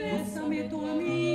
Bésame tu amigo.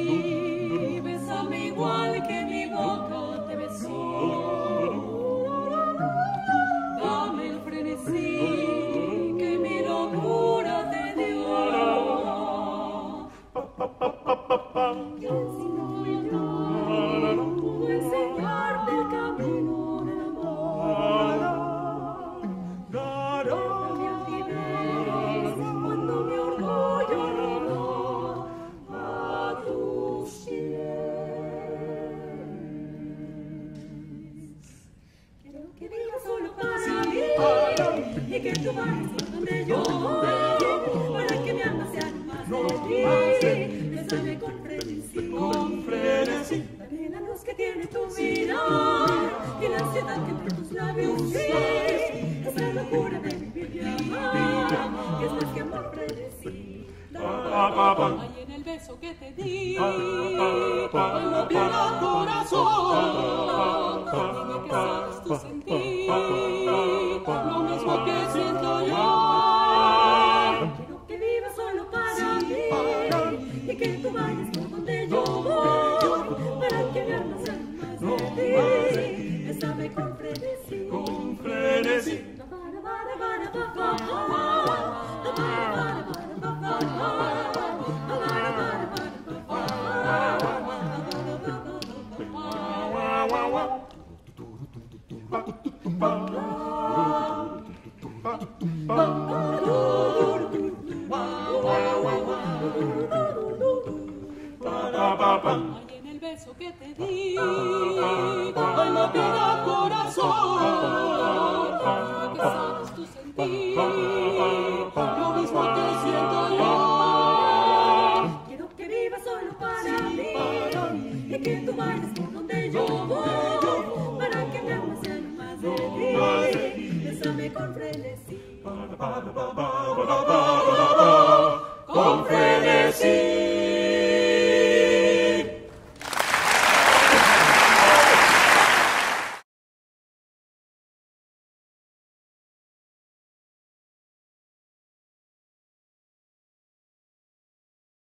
Tú vayas por donde yo voy, para que mi alma sea más de ti. Bésame con frenesí, con frenesí. Dame la luz que tiene tu mirar y la ansiedad que entre tus labios sí. Esa locura de vivir y amar, que es más que amor frenesí. Ay, en el beso que te di, me pierda corazón. Dime que sabes tú sentir que tú vayas por donde yo voy, para que mi alma sea más de ti. Bésame con frenesí, con frenesí. Para, pan. Ay, en el beso que te di, ay, no te da corazón. Lo que sabes tú sentir, lo mismo que siento yo. Quiero que vivas solo para mí, y que tú bailes por donde yo voy, para que me amas más de ti, bésame con.